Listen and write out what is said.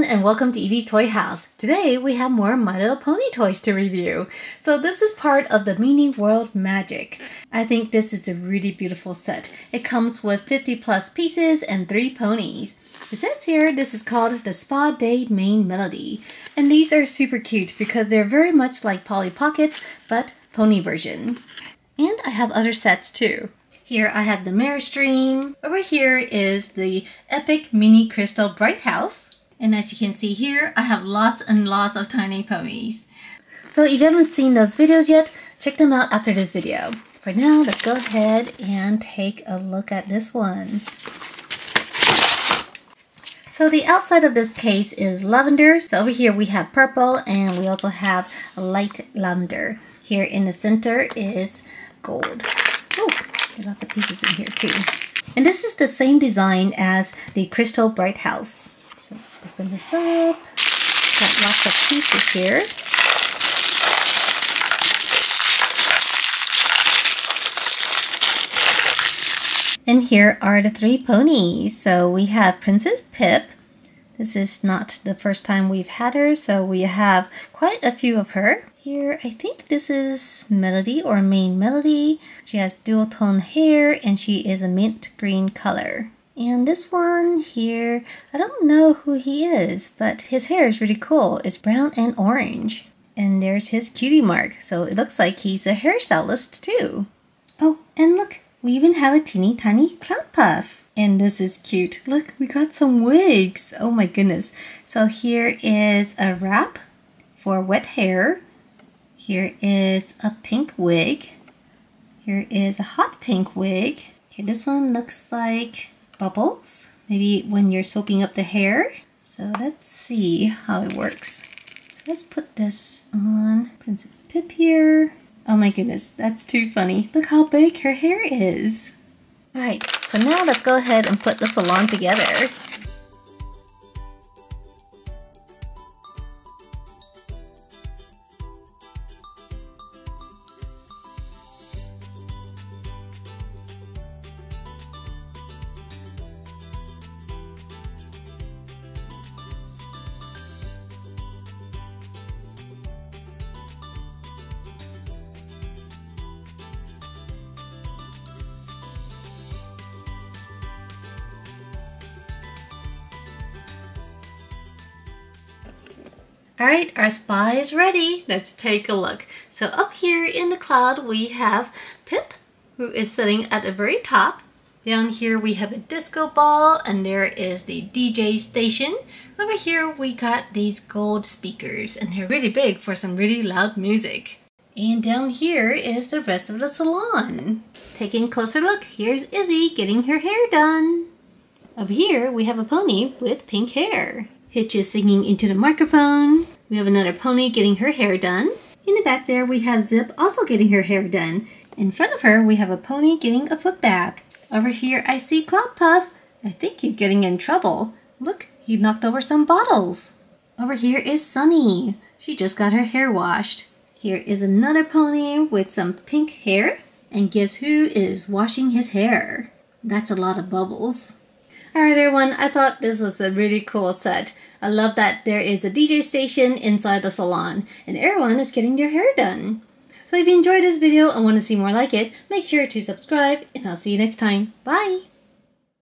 everyone and welcome to Evie's Toy House. Today we have more My Little Pony toys to review. So this is part of the Mini World Magic. I think this is a really beautiful set. It comes with 50 plus pieces and 3 ponies. It says here this is called the Spa Day Mane Melody. And these are super cute because they're very much like Polly Pockets but pony version. And I have other sets too. Here I have the Mirror Stream. Over here is the Epic Mini Crystal Brighthouse. And as you can see here, I have lots and lots of tiny ponies. So if you haven't seen those videos yet, check them out after this video. For now, let's go ahead and take a look at this one. So the outside of this case is lavender. So over here we have purple and we also have light lavender. Here in the center is gold. Oh, there are lots of pieces in here too. And this is the same design as the Crystal Brighthouse. So let's open this up. Got lots of pieces here. And here are the three ponies. So we have Princess Pipp. This is not the first time we've had her, so we have quite a few of her. Here, I think this is Melody or Mane Melody. She has dual tone hair and she is a mint green color. And this one here, I don't know who he is, but his hair is really cool. It's brown and orange. And there's his cutie mark, so it looks like he's a hairstylist too. Oh, and look, we even have a teeny tiny cloud puff. And this is cute. Look, we got some wigs. Oh my goodness. So here is a wrap for wet hair. Here is a pink wig. Here is a hot pink wig. Okay, this one looks like bubbles. Maybe when you're soaping up the hair. So let's see how it works. So let's put this on Princess Pipp here. Oh my goodness, that's too funny. Look how big her hair is. All right, so now let's go ahead and put the salon together. Alright, our spa is ready. Let's take a look. So up here in the cloud we have Pipp, who is sitting at the very top. Down here we have a disco ball and there is the DJ station. Over here we got these gold speakers and they're really big for some really loud music. And down here is the rest of the salon. Taking a closer look, here's Izzy getting her hair done. Over here we have a pony with pink hair. Hitch is singing into the microphone. We have another pony getting her hair done. In the back there, we have Zip also getting her hair done. In front of her, we have a pony getting a foot bath. Over here, I see Cloud Puff. I think he's getting in trouble. Look, he knocked over some bottles. Over here is Sunny. She just got her hair washed. Here is another pony with some pink hair. And guess who is washing his hair? That's a lot of bubbles. Alright everyone, I thought this was a really cool set. I love that there is a DJ station inside the salon and everyone is getting their hair done. So if you enjoyed this video and want to see more like it, make sure to subscribe and I'll see you next time. Bye!